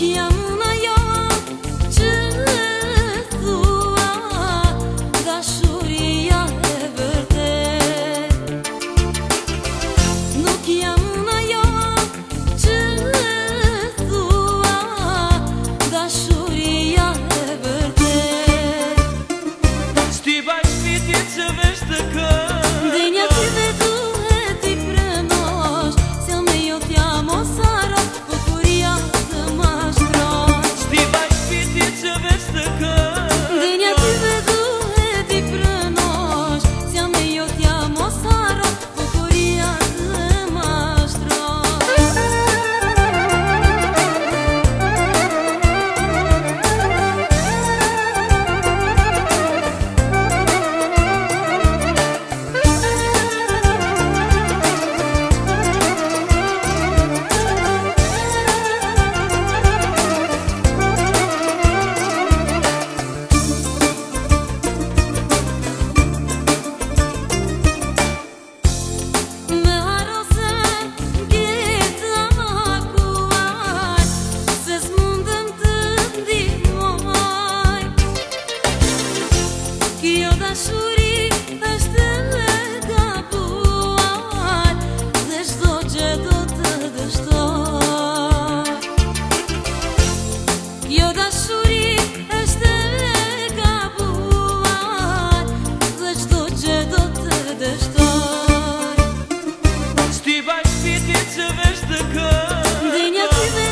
qui aime Jo, da shuri është dhe me të dështoj Jo, da shuri është dhe me ka puaj, dhe shto qe do të dështoj Shti baj